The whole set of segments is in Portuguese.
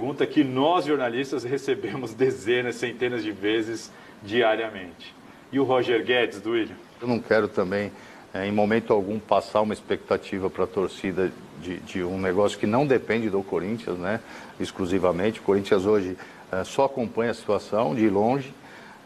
pergunta que nós jornalistas recebemos dezenas, centenas de vezes diariamente. E o Roger Guedes, do William? Eu não quero também, é, em momento algum, passar uma expectativa para a torcida de, de, um negócio que não depende do Corinthians, né? Exclusivamente. O Corinthians hoje é, só acompanha a situação de longe.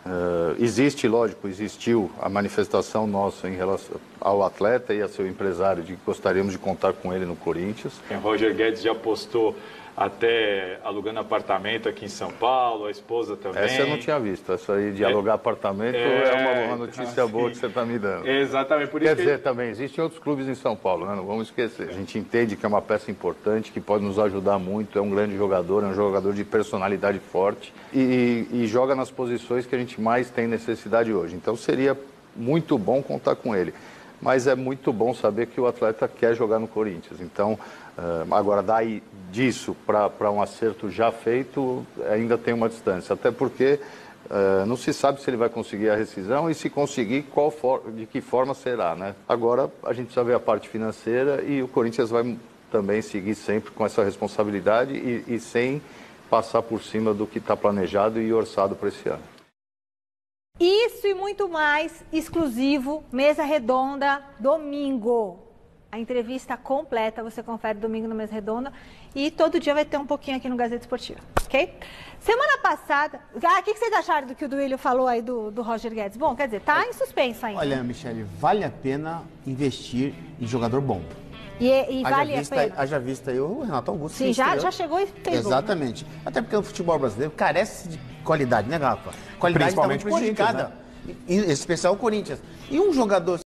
Uh, existe, lógico, existiu a manifestação nossa em relação ao atleta e a seu empresário de que gostaríamos de contar com ele no Corinthians. Roger Guedes já postou até alugando apartamento aqui em São Paulo, a esposa também. Essa eu não tinha visto, essa aí de é, alugar apartamento é, é uma, notícia então, boa que você está me dando. Exatamente, por Quer isso Quer dizer, que... também, existem outros clubes em São Paulo, né? não vamos esquecer. A gente entende que é uma peça importante, que pode nos ajudar muito, é um grande jogador, é um jogador de personalidade forte e, e joga nas posições que a gente mais tem necessidade hoje. Então seria muito bom contar com ele mas é muito bom saber que o atleta quer jogar no Corinthians. Então, uh, agora, daí disso para um acerto já feito, ainda tem uma distância. Até porque uh, não se sabe se ele vai conseguir a rescisão e se conseguir, qual for, de que forma será. Né? Agora, a gente precisa ver a parte financeira e o Corinthians vai também seguir sempre com essa responsabilidade e, e sem passar por cima do que está planejado e orçado para esse ano. Isso e muito mais, exclusivo, mesa redonda, domingo. A entrevista completa você confere domingo no Mesa Redonda e todo dia vai ter um pouquinho aqui no Gazeta Esportiva, ok? Semana passada, ah, o que, vocês acharam do que o Duílio falou aí do, do Roger Guedes? Bom, quer dizer, tá em suspenso ainda. Olha, Michele, vale a pena investir em jogador bom. E, e vale vista, a pena? Haja vista aí o Renato Augusto. Sim, já, já chegou e pegou. Exatamente. Né? Até porque o futebol brasileiro carece de qualidade, né, Rafa? Qualidade está muito prejudicada. Né? Em especial o Corinthians. E um jogador